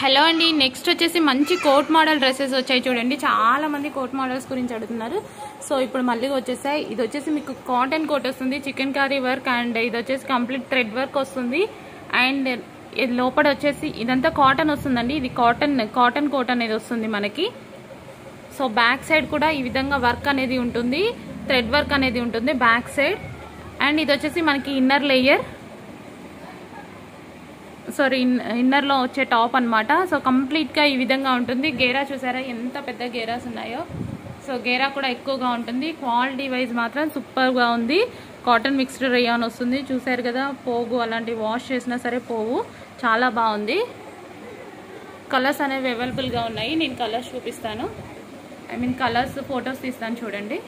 Hello అండి. Next వచ్చేసి మంచి కోట్ మోడల్ డ్రెస్సెస్ వచ్చాయి చూడండి. చాలా మంది కోట్ మోడల్స్ గురించి అడుగుతున్నారు. సో ఇప్పుడు మళ్ళీ వచ్చేసాయి. ఇది వచ్చేసి మీకు కాటన్ కోట్ వస్తుంది చికెన్ కర్రీ వర్క్ అండ్ ఇది వచ్చేసి కంప్లీట్ థ్రెడ్ వర్క్ వస్తుంది. అండ్ ఇది లోపల వచ్చేసి ఇదంతా కాటన్ వస్తుందండి. ఇది కాటన్ కాటన్ కోట్ అనేది వస్తుంది మనకి. సో బ్యాక్ సైడ్ కూడా ఈ విధంగా వర్క్ అనేది ఉంటుంది. థ్రెడ్ వర్క్ అనేది ఉంటుంది బ్యాక్ సైడ్. అండ్ ఇది వచ్చేసి మనకి ఇన్నర్ లేయర్. సారీ ఇన్నర్లో వచ్చే టాప్ అనమాట సో కంప్లీట్గా ఈ విధంగా ఉంటుంది. గేరా చూసారా? ఎంత పెద్ద గేరాస్ ఉన్నాయో. సో గేరా కూడా ఎక్కువగా ఉంటుంది. క్వాలిటీ వైజ్ మాత్రం సూపర్గా ఉంది. కాటన్ మిక్స్డ్ రేయాన్ వస్తుంది. చూసారు కదా పోగు అలాంటి వాష్ చేసినా సరే పోవు. చాలా బాగుంది. కలర్స్ అనేవి అవైలబుల్గా ఉన్నాయి. నేను కలర్స్ చూపిస్తాను. ఐ మీన్ కలర్స్ ఫొటోస్ తీస్తాను చూడండి.